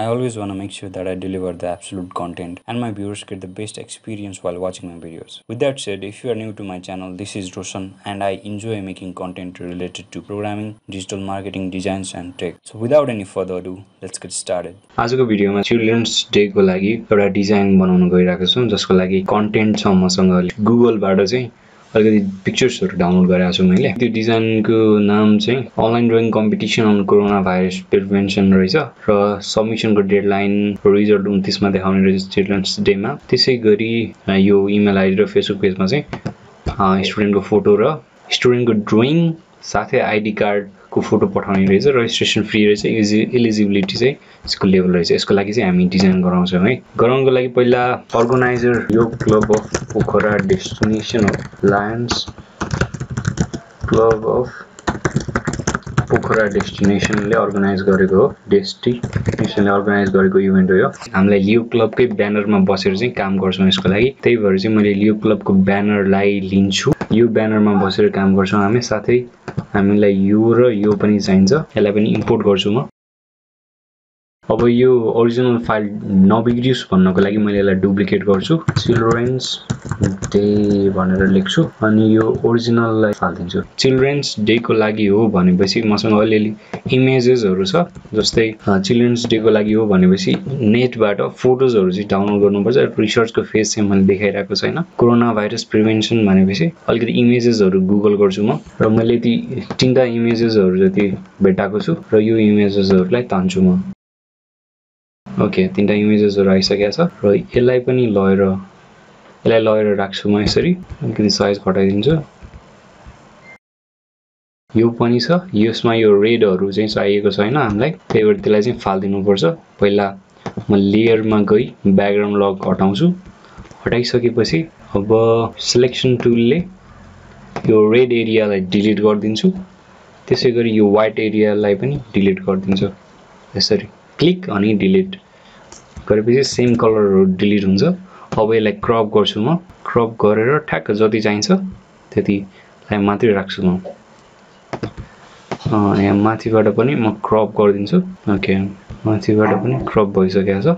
I always want to make sure that I deliver the absolute content and my viewers get the best experience while watching my videos. With that said, if you are new to my channel, this is Roshan and I enjoy making content related to programming, digital marketing, designs and tech. So without any further ado, let's get started. आजको भिडियोमा children's डेको लागि एउटा design बनाउन गइरहेको छु जसको लागि कन्टेन्ट छ मसँग गुगलबाट चाहिँ अलिकति पिक्चर्सहरू डाउनलोड गरेको छु मैले। त्यो डिजाइनको नाम चाहिँ online drawing competition on corona virus prevention रहेछ र सबमिसनको डेडलाइन रिजल्ट उन्तिसमा देखाउने रहेछ चिल्ड्रेन्स डेमा त्यसै गरी यो इमेल आइडी र फेसबुक पेजमा चाहिँ स्टुडेन्टको फोटो र स्टुडेन्टको ड्रइङ साथै आइडी कार्डको फोटो पठाउने रहेछ रेजिस्ट्रेसन फ्री रहेछ इजि इलिजिबिलिटी चाहिँ यसको लेभल रहेछ। यसको लागि चाहिँ हामी डिजाइन गराउँछौँ है। गराउनको लागि पहिला अर्गनाइजर यो club of Pokhara destination of Lions Club of Pokhara डेस्टिनेसनले organise गरेको हो। डेस्टिनेसनले अर्गनाइज गरेको इभेन्ट हो यो। हामीलाई लियो क्लबकै ब्यानरमा बसेर चाहिँ काम गर्छौँ यसको लागि। त्यही भएर चाहिँ मैले लियो क्लबको ब्यानरलाई लिन्छु। यो ब्यानरमा बसेर काम गर्छौँ हामी। साथै हामीलाई यो र यो पनि चाहिन्छ। यसलाई पनि इम्पोर्ट गर्छु म। अब यो ओरिजिनल फाइल नबिग्रियोस् भन्नको लागि मैले यसलाई डुप्लिकेट गर्छु। चिल्ड्रेन्स डे भनेर लेख्छु अनि यो ओरिजिनललाई फालिदिन्छु। चिल्ड्रेन्स डेको लागि हो भनेपछि मसँग अलिअलि इमेजेसहरू छ जस्तै चिल्ड्रेन्स डेको लागि हो भनेपछि नेटबाट फोटोजहरू चाहिँ डाउनलोड गर्नुपर्छ रिसर्चको फेज चाहिँ मैले देखाइरहेको छैन। कोरोना भाइरस प्रिभेन्सन भनेपछि अलिकति इमेजेसहरू गुगल गर्छु म र मैले ती तिनवटा इमेजेसहरू जति भेटाएको छु र यो इमेजेसहरूलाई तान्छु म। ओके तिनवटा इमेजेसहरू आइसकेको छ। र यसलाई पनि लगेर यसलाई लगेर राख्छु म यसरी। अलिकति साइज घटाइदिन्छु। यो पनि छ। यसमा यो रेडहरू चाहिँ चाहिएको छैन हामीलाई। त्यही भएर त्यसलाई चाहिँ फालिदिनुपर्छ। पहिला म लेयरमा गई ब्याकग्राउन्ड लग हटाउँछु। हटाइसकेपछि अब सिलेक्सन टुलले यो रेड एरियालाई डिलिट गरिदिन्छु। त्यसै गरी यो वाइट एरियालाई पनि डिलिट गरिदिन्छु। यसरी। क्लिक अनि डिलिट गरेपछि सेम कलरहरू डिलिट हुन्छ। अब यसलाई क्रप गर्छु म। क्रप गरेर ठ्याक्क जति चाहिन्छ त्यतिलाई मात्रै राख्छु म। यहाँ माथिबाट पनि म क्रप गरिदिन्छु। ओके माथिबाट पनि क्रप भइसकेको छ।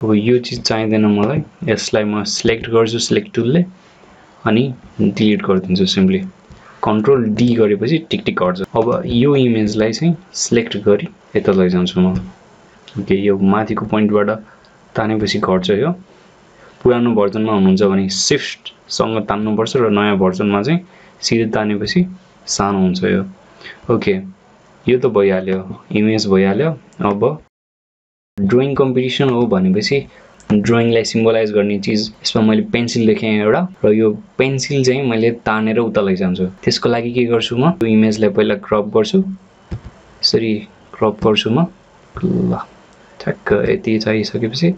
अब यो चिज चाहिँदैन मलाई। यसलाई म सिलेक्ट गर्छु सिलेक्ट टुलले अनि डिलिट गरिदिन्छु सिम्पली कन्ट्रोल डी गरेपछि टिक टिक गर्छ। अब यो इमेजलाई चाहिँ सिलेक्ट गरी यता लैजान्छु म। ओके यो माथिको पोइन्टबाट तानेपछि घट्छ यो। पुरानो भर्जनमा हुनुहुन्छ भने सिफ्टसँग तान्नुपर्छ र नयाँ भर्जनमा चाहिँ सिधै तानेपछि सानो हुन्छ यो। ओके यो त भइहाल्यो इमेज भइहाल्यो। अब ड्रइङ कम्पिटिसन हो भनेपछि ड्रइङलाई सिम्बलाइज गर्ने चिज यसमा मैले पेन्सिल देखेँ एउटा र यो पेन्सिल चाहिँ मैले तानेर उता लैजान्छु। त्यसको लागि के गर्छु म? यो इमेजलाई पहिला क्रप गर्छु। यसरी क्रप गर्छु म। ल। ठ्याक्क यति चाहिसकेपछि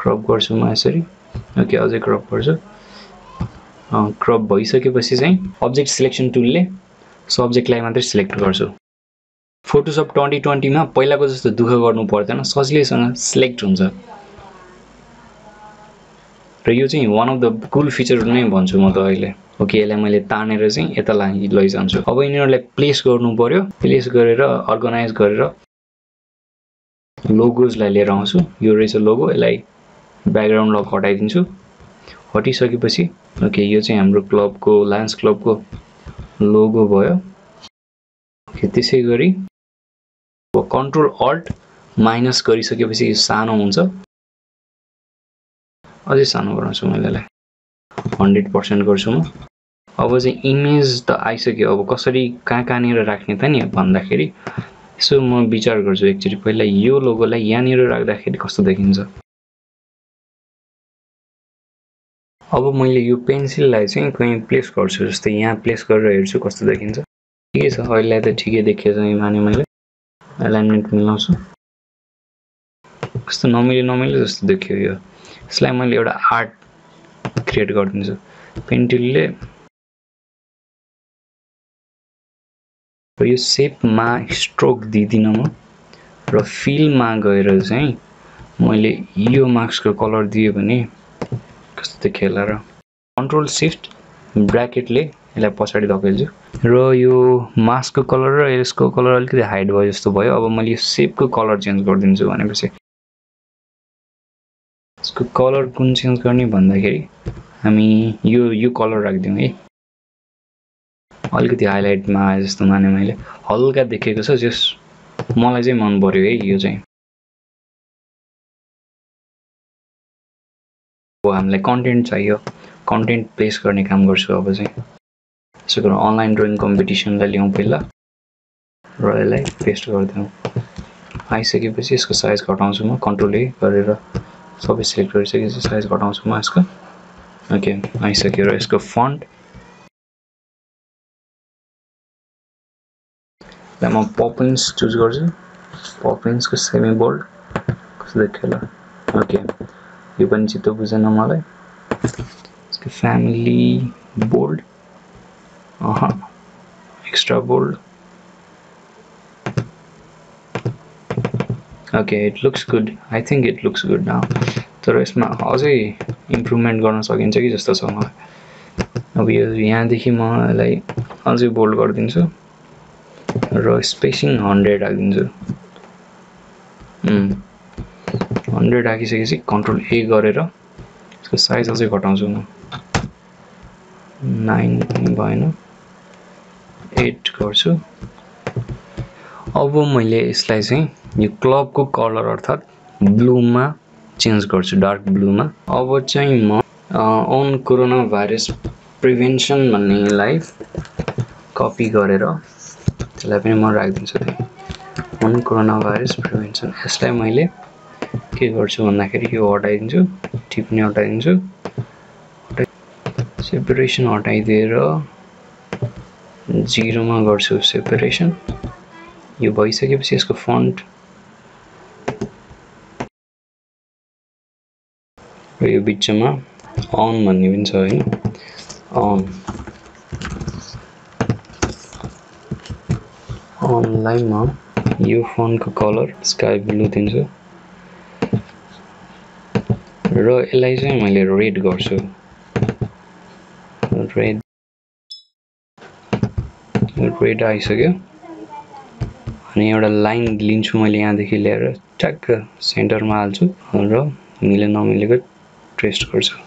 क्रप गर्छु म यसरी। ओके अझै क्रप गर्छु। क्रप भइसकेपछि चाहिँ अब्जेक्ट सिलेक्सन टुलले सब्जेक्टलाई मात्रै सिलेक्ट गर्छु। फोटोसप ट्वेन्टी ट्वेन्टीमा पहिलाको जस्तो दुःख गर्नु पर्दैन सजिलैसँग सिलेक्ट हुन्छ। र यो चाहिँ one of the cool feature नै भन्छु म त अहिले। ओके यसलाई मैले तानेर चाहिँ यता लागि लैजान्छु। अब यिनीहरूलाई प्लेस गर्नु पऱ्यो प्लेस गरेर अर्गनाइज गरेर लोगोजलाई लिएर आउँछु। यो रहेछ लोगो यसलाई ब्याकग्राउन्ड लक हटाइदिन्छु। हटिसकेपछि ओके यो चाहिँ हाम्रो क्लबको लायन्स क्लबको लोगो भयो। ओके त्यसै गरी कन्ट्रोल अल्ट माइनस गरिसकेपछि यो सानो हुन्छ। अझै सानो बनाउँछु मैले यसलाई। हन्ड्रेड पर्सेन्ट गर्छु म। अब चाहिँ इमेज त आइसक्यो। अब कसरी कहाँ कहाँनिर राख्ने त नि भन्दाखेरि यसो म विचार गर्छु एकचोटि। पहिला यो लोगोलाई यहाँनिर राख्दाखेरि कस्तो देखिन्छ? अब मैले यो पेन्सिललाई चाहिँ कहीँ प्लेस गर्छु जस्तै यहाँ प्लेस गरेर हेर्छु कस्तो देखिन्छ। ठिकै छ अहिले त ठिकै देखिएछ माने मैले। एलाइनमेन्ट मिलाउँछु। कस्तो नमिले नमिले जस्तो देखियो यो। यसलाई मैले एउटा आर्ट क्रिएट गरिदिन्छु। पेन्टिलले र यो सेपमा स्ट्रोक दिँदिनँ म र फिलमा गएर चाहिँ मैले यो मार्क्सको कलर दिएँ भने कस्तो देखियो होला र कन्ट्रोल सिफ्ट ब्राकेटले यसलाई पछाडि धकेल्छु र यो मास्कको कलर र यसको कलर अलिकति हाइड भयो जस्तो भयो अब मैले यो सेपको कलर चेन्ज गरिदिन्छु भनेपछि यसको कलर कुन चेन्ज गर्ने भन्दाखेरि हामी यो यो कलर राखिदिउँ है अलिकति हाइलाइटमा आए जस्तो माने मैले हल्का देखेको छ जस मलाई चाहिँ मन पऱ्यो है यो चाहिँ। अब हामीलाई कन्टेन्ट चाहियो कन्टेन्ट प्लेस गर्ने काम गर्छु अब चाहिँ। यसो गरौँ अनलाइन ड्रइङ कम्पिटिसनलाई ल्याउँ पहिला र यसलाई पेस्ट गरिदिउँ। आइसकेपछि यसको साइज घटाउँछु म कन्ट्रोल ए गरेर सबै सेलेक्ट गरिसकेपछि साइज घटाउँछु म यसको। ओके आइसक्यो र यसको फन्ट म पपिन्स चुज गर्छु पपिन्सको सेमी बोल्ड कस्तो देख्यो होला ओके यो पनि चित्त बुझेन मलाई यसको family bold extra bold okay it looks good I think it looks good now तर यसमा अझै इम्प्रुभमेन्ट गर्न सकिन्छ कि जस्तो छ मलाई? अब यो यहाँदेखि म यसलाई अझै बोल्ड गरिदिन्छु। र स्पेसिङ हन्ड्रेड राखिदिन्छु। हन्ड्रेड राखिसकेपछि कन्ट्रोल ए गरेर यसको साइज अझै घटाउँछु म। नाइन पनि भएन। एट गर्छु। अब मैले यसलाई चाहिँ यो क्लबको कलर अर्थात् ब्लूमा चेन्ज गर्छु डार्क ब्लूमा अब चाहिँ म अन कोरोना भाइरस प्रिभेन्सन भन्नेलाई कपी गरेर त्यसलाई पनि म राखिदिन्छु अन कोरोना भाइरस प्रिभेन्सन। यसलाई मैले के गर्छु भन्दाखेरि यो हटाइदिन्छु टिप्ने हटाइदिन्छु। सेपरेसन हटाइदिएर जिरोमा गर्छु सेपरेसन। यो भइसकेपछि यसको फन्ट र यो बिचमा अन भन्ने पनि छ होइन अन। अनलाई म यो फोनको कलर स्काई ब्लू दिन्छु। र यसलाई चाहिँ मैले रेड गर्छु। रेड। रेड आइसक्यो। अनि एउटा लाइन लिन्छु मैले यहाँदेखि ल्याएर ठ्याक्क सेन्टरमा हाल्छु। र मिले नमिलेको टेस्ट गर्छु।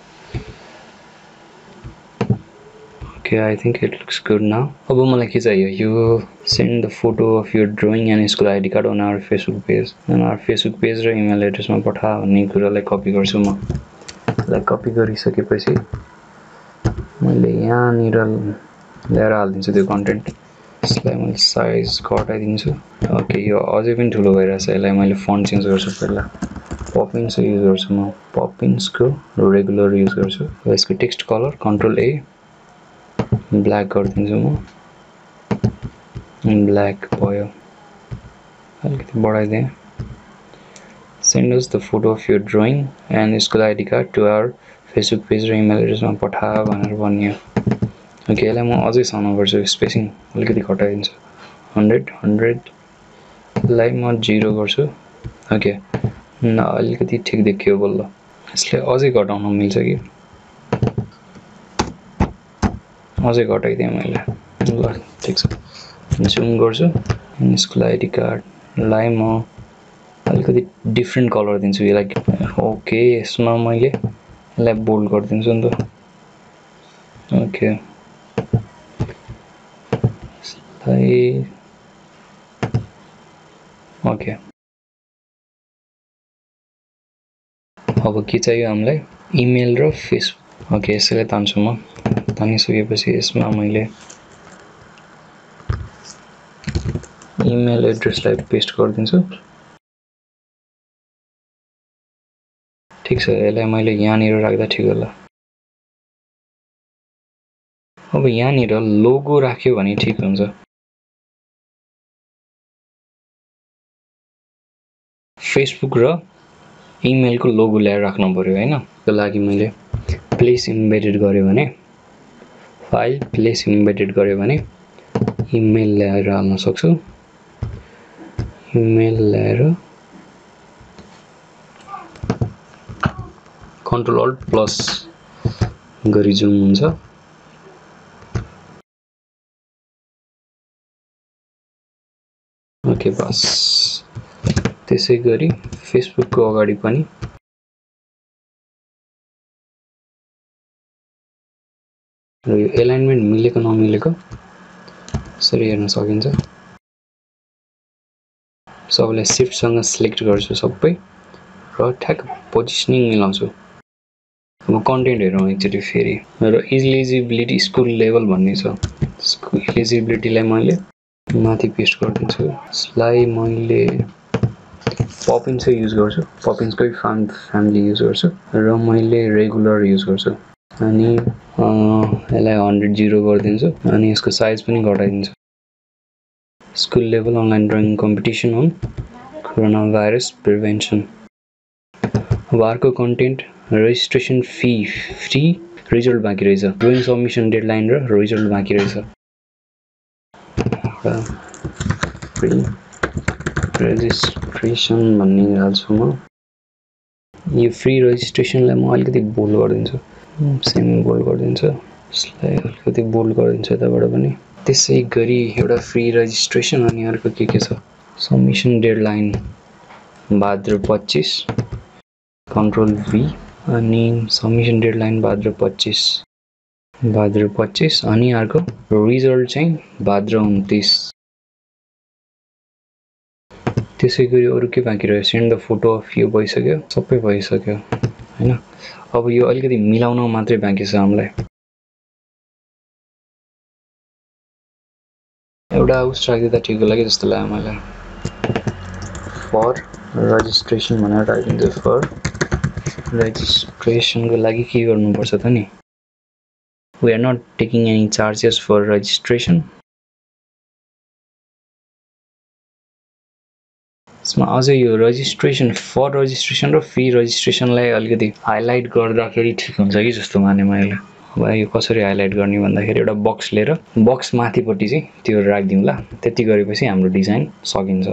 Okay I think it looks good now अब मलाई के चाहियो? यो send the photo of your drawing and school ID card on our Facebook page and our Facebook page र इमेल एड्रेसमा पठा भन्ने कुरालाई कपी गर्छु म। यसलाई कपी गरिसकेपछि मैले यहाँनिर ल्याएर हालिदिन्छु त्यो कन्टेन्ट यसलाई मैले साइज घटाइदिन्छु। ओके यो अझै पनि ठुलो भइरहेछ। यसलाई मैले फन्ट चेन्ज गर्छु पहिला। पपिन्स युज गर्छु म। पपिन्सको रेगुलर युज गर्छु। यसको text colour control A black गरिदिन्छु म ब्ल्याक भयो अलिकति बढाइदिएँ send the. Photo of your drawing and school ID card to our Facebook page र इमेल एड्रेसमा पठा भनेर भनियो। ओके यसलाई म अझै सानो गर्छु। स्पेसिङ अलिकति घटाइदिन्छु। हन्ड्रेड हन्ड्रेडलाई म जिरो गर्छु। ओके न अलिकति ठिक देखियो बल्ल। यसले अझै घटाउन मिल्छ कि? अझै घटाइदिएँ मैले। ल ठिक छ। जुम गर्छु। अनि यसको आइडी कार्डलाई म। अलिकति डिफ्रेन्ट कलर दिन्छु। यसलाई ओके यसमा मैले यसलाई बोल्ड गरिदिन्छु नि त। ओके ओके अब के चाहियो हामीलाई? इमेल र फेसबुक ओके यसैलाई तान्छु म। तानिसकेपछि यसमा मैले इमेल एड्रेसलाई पेस्ट गरिदिन्छु। ठिक छ यसलाई मैले यहाँनिर राख्दा ठिक होला। अब यहाँनिर लोगो राख्यो भने ठिक हुन्छ। फेसबुक र इमेलको लोगो ल्याएर राख्नु पऱ्यो होइन? त्यो लागि मैले प्लेस इम्बेडेड गऱ्यो भने फाइल प्लेस इम्बेडेड गऱ्यो भने इमेल ल्याएर हाल्न सक्छु। इमेल ल्याएर कन्ट्रोल अल्ट प्लस गरी जुम हुन्छ। ओके बस। त्यसै गरी फेसबुकको अगाडि पनि र यो एलाइनमेन्ट मिलेको नमिलेको यसरी हेर्न सकिन्छ। सबैलाई सिफ्टसँग सिलेक्ट गर्छु सबै र ठ्याक्क पोजिसनिङ मिलाउँछु। अब कन्टेन्ट हेरौँ एकचोटि फेरि। र इलिजिबिलिटी स्कुल लेभल भन्ने छ। इलिजिबिलिटीलाई मैले माथि पेस्ट गरिदिन्छु। यसलाई मैले पपिन्सै युज गर्छु। पपिन्सकै फार्म फ्यामिली युज गर्छु। र मैले रेगुलर युज गर्छु। अनि यसलाई हन्ड्रेड जिरो गरिदिन्छु। अनि यसको साइज पनि घटाइदिन्छु। School level online drawing competition on corona virus prevention अब अर्को content registration fee free result बाँकी रहेछ। ड्रइङ सबमिसन डेडलाइन र रिजल्ट बाँकी रहेछ। रेजिस्ट्रेसन भन्ने हाल्छु म। यो फ्री रेजिस्ट्रेसनलाई म अलिकति बोल्ड गरिदिन्छु। सेमी बोल्ड गरिदिन्छु। यसलाई अलिकति बोल्ड गरिदिन्छु यताबाट पनि। त्यसै गरी एउटा फ्री रेजिस्ट्रेसन अनि अर्को के के छ? सबमिसन डेडलाइन भाद्र पच्चिस कन्ट्रोल भी अनि सबमिसन डेडलाइन भाद्र पच्चिस। भाद्र पच्चिस अनि अर्को रिजल्ट चाहिँ भाद्र उन्तिस। त्यसै गरी अरू के बाँकी रह्यो? सेन्ड द फोटो अफ यो भइसक्यो सबै भइसक्यो होइन? अब यो अलिकति मिलाउन मात्रै बाँकी छ हामीलाई। एउटा उस राखिदिँदा ठिक लाग्यो जस्तो लाग्यो मलाई। फर रजिस्ट्रेसन भनेर राखिदिन्छु फर रेजिस्ट्रेसनको लागि के गर्नुपर्छ त नि? We are not taking any charges for registration यसमा अझै यो रजिस्ट्रेसन फर रजिस्ट्रेसन र फ्री रजिस्ट्रेसनलाई अलिकति हाइलाइट गर्दाखेरि ठिक हुन्छ कि जस्तो माने मैले। अब यो कसरी हाइलाइट गर्ने भन्दाखेरि एउटा बक्स लिएर बक्स माथिपट्टि चाहिँ त्यो राखिदिउँ त्यति गरेपछि हाम्रो डिजाइन सकिन्छ।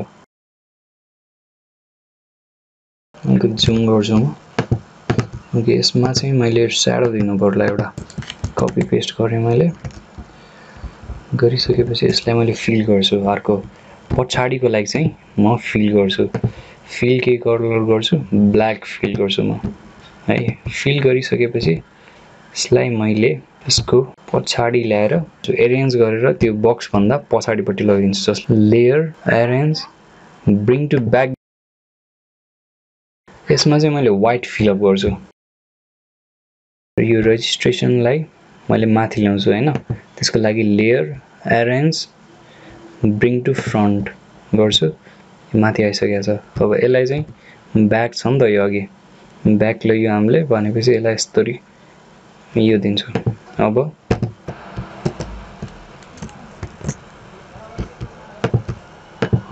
जुम गर्छु म। ओके यसमा चाहिँ मैले स्याडो दिनु पर्ला एउटा। कपी पेस्ट गरेँ मैले। गरिसकेपछि यसलाई मैले फिल गर्छु अर्को। पछाडिको लागि चाहिँ म फिल गर्छु। फिल के कलर गर्छु? ब्ल्याक फिल गर्छु म। है फिल गरिसकेपछि यसलाई मैले यसको पछाडि ल्याएर एरेन्ज गरेर त्यो बक्सभन्दा पछाडिपट्टि लगिदिन्छु just layer arrange bring to back यसमा चाहिँ मैले वाइट फिलअप गर्छु। यो रेजिस्ट्रेसनलाई मैले माथि ल्याउँछु होइन? त्यसको लागि layer arrange bring to front गर्छु। माथि आइसकेको छ। अब यसलाई चाहिँ ब्याक छ नि त यो अघि। ब्याक लग्यो हामीले भनेपछि यसलाई यस्तरी यो दिन्छु। अब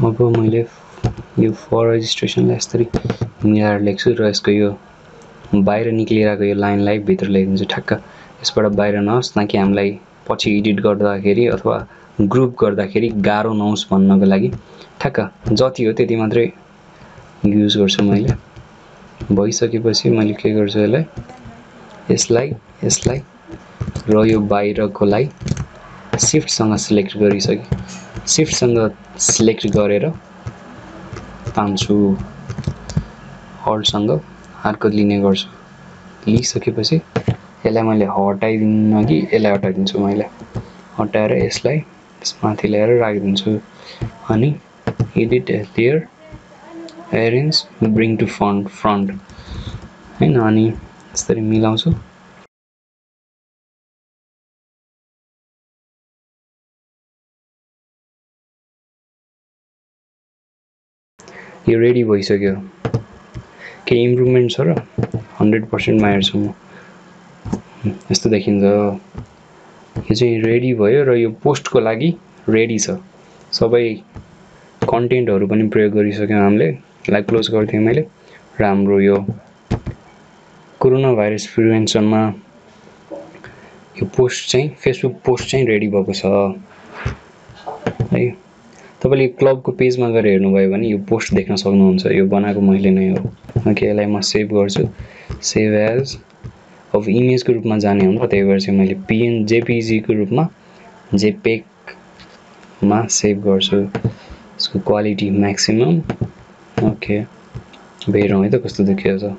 अब मैले यो फर रेजिस्ट्रेसनलाई यसरी मिलाएर लेख्छु र यसको यो बाहिर निक्लिरहेको यो लाइनलाई भित्र ल्याइदिन्छु। ठ्याक्क यसबाट बाहिर नहोस् ताकि हामीलाई पछि एडिट गर्दाखेरि अथवा ग्रुप गर्दाखेरि गाह्रो नहोस् भन्नको लागि ठ्याक्क जति हो त्यति मात्रै युज गर्छु मैले। भइसकेपछि मैले के गर्छु यसलाई यसलाई यसलाई र यो बाहिरकोलाई सिफ्टसँग सिलेक्ट गरिसकेँ सिफ्टसँग सिलेक्ट गरेर तान्छु। हल्टसँग अर्को लिने गर्छु। लिइसकेपछि यसलाई मैले हटाइदिनु कि यसलाई हटाइदिन्छु मैले। हटाएर यसलाई माथि ल्याएर राखिदिन्छु। अनि edit layer arrange bring to front front होइन अनि यसरी मिलाउँछु। यो रेडी भइसक्यो। केही इम्प्रुभमेन्ट छ र? हन्ड्रेड पर्सेन्टमा हेर्छु म। यस्तो देखिन्छ। यो चाहिँ रेडी भयो र यो पोस्टको लागि रेडी छ। सबै कन्टेन्टहरू पनि प्रयोग गरिसक्यौँ हामीले। यसलाई क्लोज गर्थेँ मैले। र हाम्रो यो कोरोना भाइरस प्रिभेन्सनमा यो पोस्ट चाहिँ फेसबुक पोस्ट चाहिँ रेडी भएको छ। है। तपाईँले क्लबको पेजमा गएर हेर्नुभयो भने यो पोस्ट देख्न सक्नुहुन्छ। यो बनाएको मैले नै हो। ओके यसलाई म सेभ गर्छु। सेभ एज अब इमेजको रूपमा जाने हो नि त त्यही भएर चाहिँ मैले पिएन जेपिजीको रूपमा जेपेकमा सेभ गर्छु यसको क्वालिटी म्याक्सिमम् ओके हेरौँ है त कस्तो देखिएको छ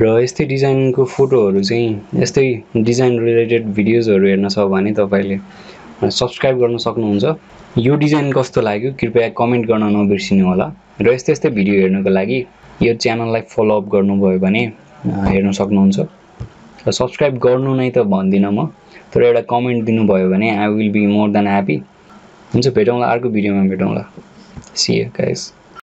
र यस्तै डिजाइनको फोटोहरू चाहिँ यस्तै डिजाइन रिलेटेड भिडियोजहरू हेर्न छ भने तपाईँले सब्सक्राइब गर्न सक्नुहुन्छ। यो डिजाइन कस्तो लाग्यो कृपया कमेन्ट गर्न नबिर्सिनु होला र यस्तै यस्तै भिडियो हेर्नको लागि यो च्यानललाई फलोअप गर्नुभयो भने हेर्न सक्नुहुन्छ। र सब्सक्राइब गर्नु नै त भन्दिनँ म तर एउटा कमेन्ट दिनुभयो भने I will be more than happy हुन्छ भेटौँला अर्को भिडियोमा भेटौँला। See guys